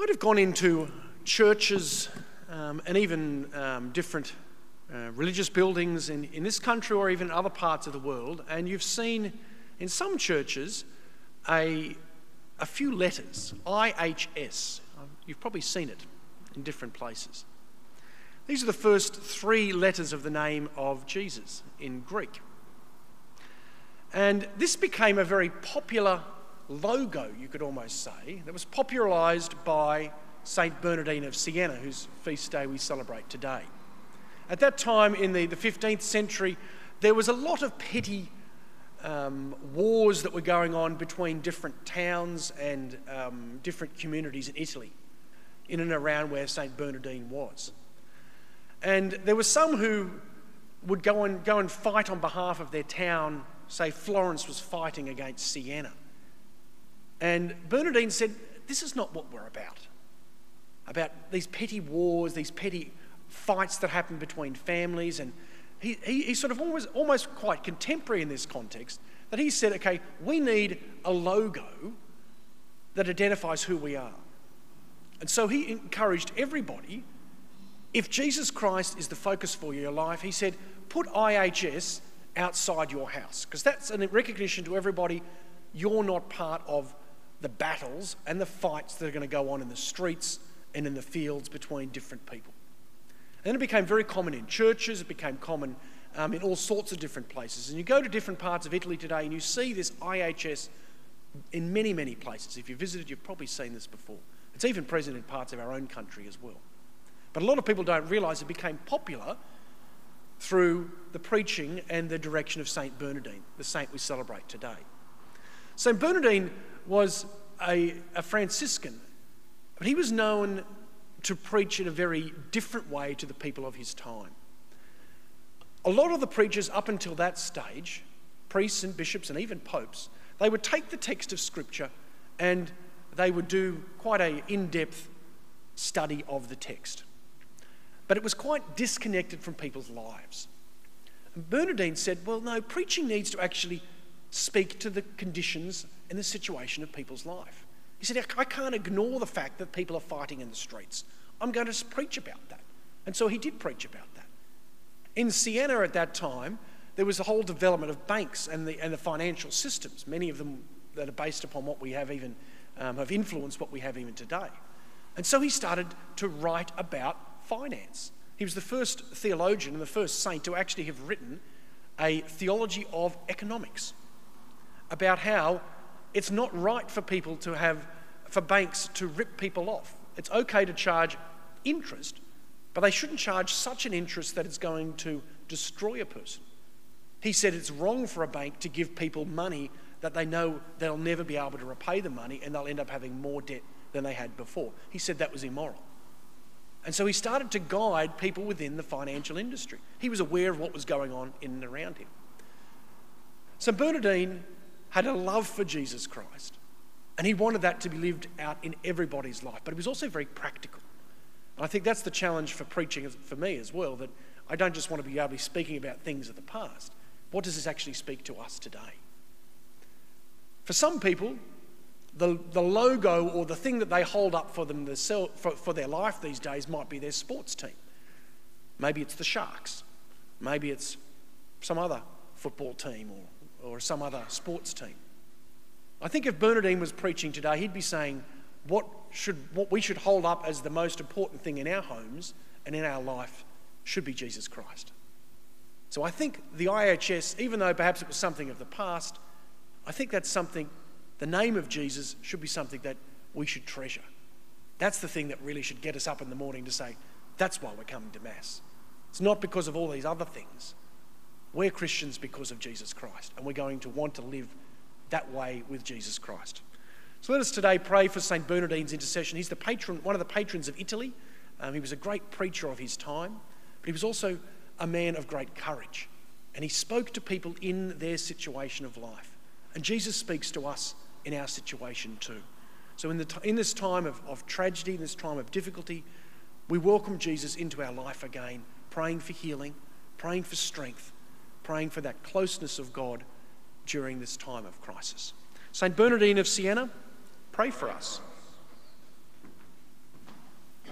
might have gone into churches um, and even um, different uh, religious buildings in, in this country or even other parts of the world, and you've seen in some churches a, a few letters, IHS. You've probably seen it in different places. These are the first three letters of the name of Jesus in Greek. And this became a very popular logo, you could almost say, that was popularised by St. Bernardine of Siena, whose feast day we celebrate today. At that time in the, the 15th century, there was a lot of petty um, wars that were going on between different towns and um, different communities in Italy, in and around where St. Bernardine was. And there were some who would go and, go and fight on behalf of their town, say Florence was fighting against Siena. And Bernardine said, This is not what we're about. About these petty wars, these petty fights that happen between families. And he, he, he's sort of always, almost quite contemporary in this context that he said, okay, we need a logo that identifies who we are. And so he encouraged everybody, if Jesus Christ is the focus for your life, he said, put IHS outside your house, because that's a recognition to everybody you're not part of the battles and the fights that are going to go on in the streets and in the fields between different people. And then it became very common in churches, it became common um, in all sorts of different places. And you go to different parts of Italy today and you see this IHS in many, many places. If you visited, you've probably seen this before. It's even present in parts of our own country as well. But a lot of people don't realise it became popular through the preaching and the direction of St. Bernardine, the saint we celebrate today. St. Bernardine was a, a Franciscan, but he was known to preach in a very different way to the people of his time. A lot of the preachers up until that stage, priests and bishops and even popes, they would take the text of Scripture and they would do quite a in-depth study of the text. But it was quite disconnected from people's lives. And Bernardine said, well, no, preaching needs to actually speak to the conditions and the situation of people's life. He said, I can't ignore the fact that people are fighting in the streets. I'm going to preach about that. And so he did preach about that. In Siena at that time, there was a whole development of banks and the, and the financial systems, many of them that are based upon what we have even, um, have influenced what we have even today. And so he started to write about finance. He was the first theologian and the first saint to actually have written a theology of economics about how it's not right for people to have, for banks to rip people off. It's okay to charge interest, but they shouldn't charge such an interest that it's going to destroy a person. He said it's wrong for a bank to give people money that they know they'll never be able to repay the money and they'll end up having more debt than they had before. He said that was immoral. And so he started to guide people within the financial industry. He was aware of what was going on in and around him. So Bernardine had a love for Jesus Christ. And he wanted that to be lived out in everybody's life. But he was also very practical. And I think that's the challenge for preaching for me as well, that I don't just want to be able to be speaking about things of the past. What does this actually speak to us today? For some people, the, the logo or the thing that they hold up for, them for, for their life these days might be their sports team. Maybe it's the Sharks. Maybe it's some other football team or or some other sports team. I think if Bernardine was preaching today, he'd be saying what, should, what we should hold up as the most important thing in our homes and in our life should be Jesus Christ. So I think the IHS, even though perhaps it was something of the past, I think that's something, the name of Jesus should be something that we should treasure. That's the thing that really should get us up in the morning to say, that's why we're coming to Mass. It's not because of all these other things. We're Christians because of Jesus Christ, and we're going to want to live that way with Jesus Christ. So let us today pray for St. Bernardine's intercession. He's the patron, one of the patrons of Italy. Um, he was a great preacher of his time, but he was also a man of great courage. And he spoke to people in their situation of life. And Jesus speaks to us in our situation too. So, in, the in this time of, of tragedy, in this time of difficulty, we welcome Jesus into our life again, praying for healing, praying for strength, praying for that closeness of God during this time of crisis. St. Bernardine of Siena, pray for us.